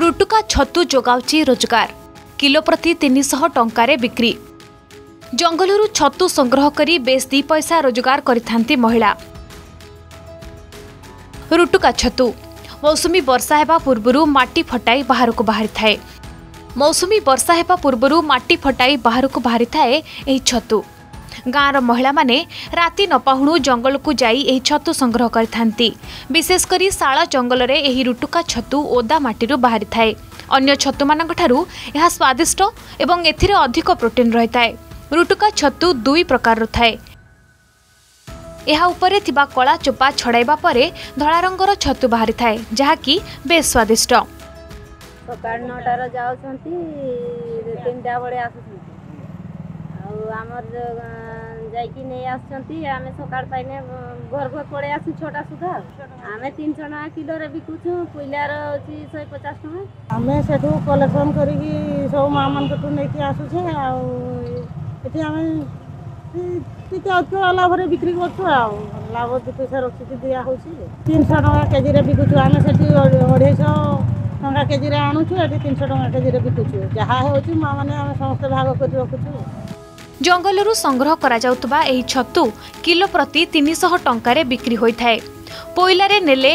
ରୁଟୁକା ଛତୁ ଯୋଗାଉଛି ରୋଜଗାର। କିଲୋ ପ୍ରତି ତିନିଶହ ଟଙ୍କାରେ ବିକ୍ରି। ଜଙ୍ଗଲରୁ ଛତୁ ସଂଗ୍ରହ କରି ବେଶ୍ ଦୁଇ ପଇସା ରୋଜଗାର କରିଥାନ୍ତି ମହିଳା। ରୁଟୁକା ଛତୁ। ମୌସୁମୀ ବର୍ଷା ହେବା ପୂର୍ବରୁ ମାଟି ଫଟାଇ ବାହାରକୁ ବାହାରିଥାଏ। ମୌସୁମୀ ବର୍ଷା ହେବା ପୂର୍ବରୁ ମାଟି ଫଟାଇ ବାହାରକୁ ବାହାରିଥାଏ ଏହି ଛତୁ। ଗାଁର ମହିଳାମାନେ ରାତି ନପାହୁଣୁ ଜଙ୍ଗଲକୁ ଯାଇ ଏହି ଛତୁ ସଂଗ୍ରହ କରିଥାନ୍ତି। ବିଶେଷ କରି ଶାଳ ଜଙ୍ଗଲରେ ଏହି ରୁଟୁକା ଛତୁ ଓଦା ମାଟିରୁ ବାହାରିଥାଏ। ଅନ୍ୟ ଛତୁମାନଙ୍କଠାରୁ ଏହା ସ୍ୱାଦିଷ୍ଟ ଏବଂ ଏଥିରେ ଅଧିକ ପ୍ରୋଟିନ୍ ରହିଥାଏ। ରୁଟୁକା ଛତୁ ଦୁଇ ପ୍ରକାରର ଥାଏ। ଏହା ଉପରେ ଥିବା କଳା ଚୋପା ଛଡ଼ାଇବା ପରେ ଧଳା ରଙ୍ଗର ଛତୁ ବାହାରିଥାଏ ଯାହାକି ବେଶ୍ ସ୍ୱାଦିଷ୍ଟ। ସକାଳ ନଅଟାରେ ଯାଉଛନ୍ତି ତିନିଟା ବେଳେ ଆସୁଛନ୍ତି। ଆଉ ଆମର ଯାଇକି ନେଇ ଆସୁଛନ୍ତି ଆମେ ସକାଳ ପାଇନେ ଘର ଘର ପଳେଇ ଆସୁ ଛଅଟା ସୁଦ୍ଧା। ଆଉ। ଆମେ ତିନିଶହ ଟଙ୍କା କିଲୋରେ ବିକୁଛୁ ପିଲାର ହେଉଛି ଶହେ ପଚାଶ ଟଙ୍କା। ଆମେ ସେଠୁ କଲେକ୍ସନ୍ କରିକି ସବୁ ମାଆମାନଙ୍କଠୁ ନେଇକି ଆସୁଛେ ଆଉ ଏଠି ଆମେ ଟି- ଟିକେ ଅଧିକ ଲାଭରେ ବିକ୍ରି କରୁଛୁ ଆଉ। ଲାଭ ଦୁଇ ପଇସା ରଖିକି ଦିଆହେଉଛି ତିନିଶହ ଟଙ୍କା କେଜିରେ ବିକୁଛୁ ଆମେ ସେଠି ଅଢ଼େ- ଅଢ଼େଇଶହ ଟଙ୍କା କେଜିରେ ଆଣୁଛୁ ଏଠି ତିନିଶହ ଟଙ୍କା କେଜିରେ ବିକୁଛୁ। ଯାହା ହେଉଛି ମାଆମାନେ ଆମେ ସମସ୍ତେ ଭାଗ କରି ରଖୁଛୁ। ଜଙ୍ଗଲରୁ ସଂଗ୍ରହ କରାଯାଉଥିବା ଏହି ଛତୁ କିଲୋ ପ୍ରତି ତିନିଶହ ଟଙ୍କାରେ ବିକ୍ରି ହୋଇଥାଏ। ପୋଇଲାରେ ନେଲେ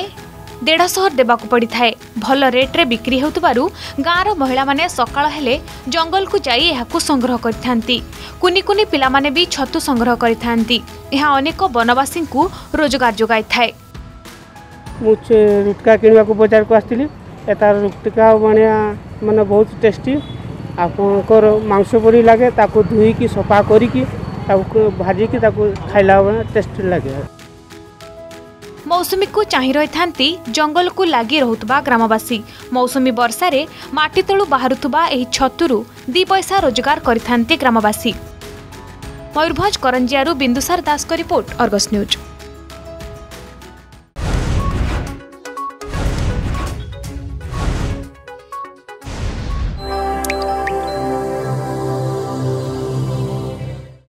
ଦେଢ଼ଶହ ଦେବାକୁ ପଡ଼ିଥାଏ। ଭଲ ରେଟ୍ରେ ବିକ୍ରି ହେଉଥିବାରୁ ଗାଁର ମହିଳାମାନେ ସକାଳ ହେଲେ ଜଙ୍ଗଲକୁ ଯାଇ ଏହାକୁ ସଂଗ୍ରହ କରିଥାନ୍ତି। କୁନି କୁନି ପିଲାମାନେ ବି ଛତୁ ସଂଗ୍ରହ କରିଥାନ୍ତି। ଏହା ଅନେକ ବନବାସୀଙ୍କୁ ରୋଜଗାର ଯୋଗାଇଥାଏ। ମୁଁ ରୁଟକା କିଣିବାକୁ ବଜାରକୁ ଆସିଥିଲି। ତାର ରୁଟକା ମାନେ ବହୁତ ଟେଷ୍ଟି। ଆପଣଙ୍କର ମାଂସ ପରି ଲାଗେ ତାକୁ ଧୋଇକି ସଫା କରିକି ତାକୁ ଭାଜିକି ତାକୁ ଖାଇଲା ବେଳେ ଟେଷ୍ଟି ଲାଗେ। ମୌସୁମୀକୁ ଚାହିଁ ରହିଥାନ୍ତି ଜଙ୍ଗଲକୁ ଲାଗି ରହୁଥିବା ଗ୍ରାମବାସୀ। ମୌସୁମୀ ବର୍ଷାରେ ମାଟି ତଳୁ ବାହାରୁଥିବା ଏହି ଛତୁରୁ ଦି ପଇସା ରୋଜଗାର କରିଥାନ୍ତି ଗ୍ରାମବାସୀ। ମୟୂରଭଞ୍ଜ କରଞ୍ଜିଆରୁ ବିନ୍ଦୁସାର ଦାସଙ୍କ ରିପୋର୍ଟ ଅର୍ଗସ୍ ନ୍ୟୁଜ୍।